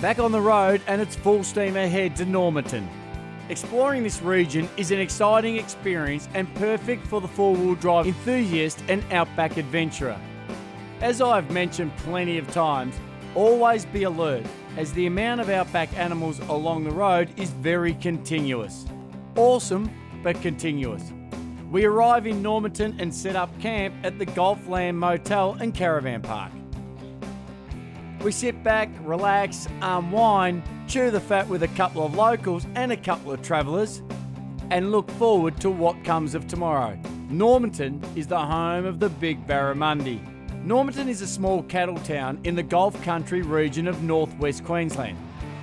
back on the road and it's full steam ahead to Normanton. Exploring this region is an exciting experience and perfect for the four wheel drive enthusiast and outback adventurer. As I've mentioned plenty of times, always be alert as the amount of outback animals along the road is very continuous. Awesome, but continuous. We arrive in Normanton and set up camp at the Gulfland Motel and Caravan Park. We sit back, relax, unwind, chew the fat with a couple of locals and a couple of travellers, and look forward to what comes of tomorrow. Normanton is the home of the Big Barramundi. Normanton is a small cattle town in the Gulf Country region of northwest Queensland.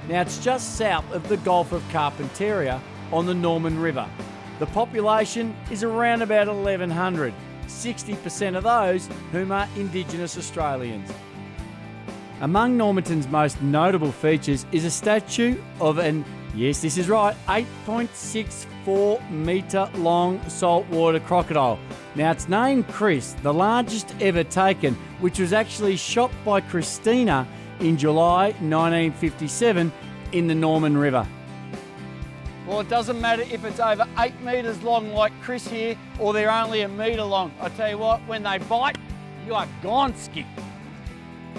Now it's just south of the Gulf of Carpentaria on the Norman River. The population is around about 1100, 60% of those whom are Indigenous Australians. Among Normanton's most notable features is a statue of an, yes, this is right, 8.64 metre long saltwater crocodile. Now it's named Krys, the largest ever taken, which was actually shot by Krystina in July 1957 in the Norman River. Well, it doesn't matter if it's over eight metres long like Krys here, or they're only a metre long. I tell you what, when they bite, you are gone skip.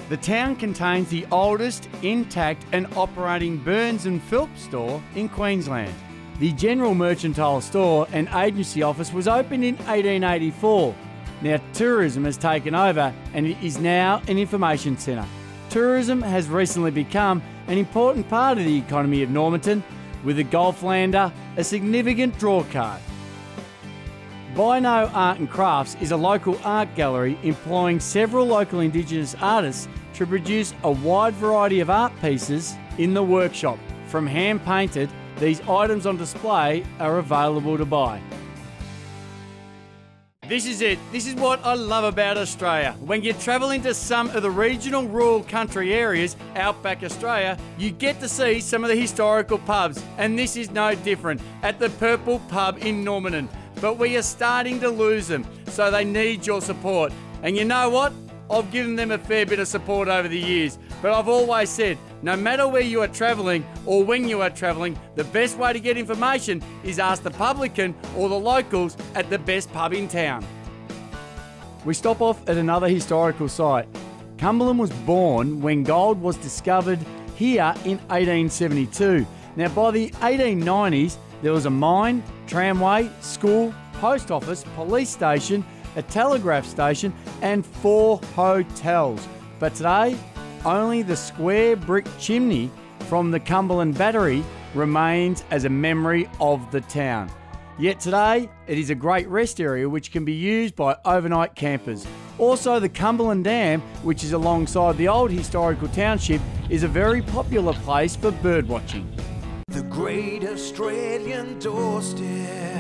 The town contains the oldest, intact and operating Burns and Phillips store in Queensland. The General Mercantile Store and Agency Office was opened in 1884. Now tourism has taken over and it is now an information centre. Tourism has recently become an important part of the economy of Normanton, with the Gulflander a significant drawcard. Bynoe Art and Crafts is a local art gallery employing several local Indigenous artists to produce a wide variety of art pieces in the workshop. From hand painted, these items on display are available to buy. This is it. This is what I love about Australia. When you travel into some of the regional rural country areas, outback Australia, you get to see some of the historical pubs. And this is no different at the Purple Pub in Normanton. But we are starting to lose them, so they need your support. And you know what? I've given them a fair bit of support over the years. But I've always said, no matter where you are travelling or when you are travelling, the best way to get information is ask the publican or the locals at the best pub in town. We stop off at another historical site. Cumberland was born when gold was discovered here in 1872. Now, by the 1890s, there was a mine, tramway, school, post office, police station, a telegraph station, and four hotels. But today, only the square brick chimney from the Cumberland Battery remains as a memory of the town. Yet today, it is a great rest area which can be used by overnight campers. Also, the Cumberland Dam, which is alongside the old historical township, is a very popular place for birdwatching. The great Australian doorstep.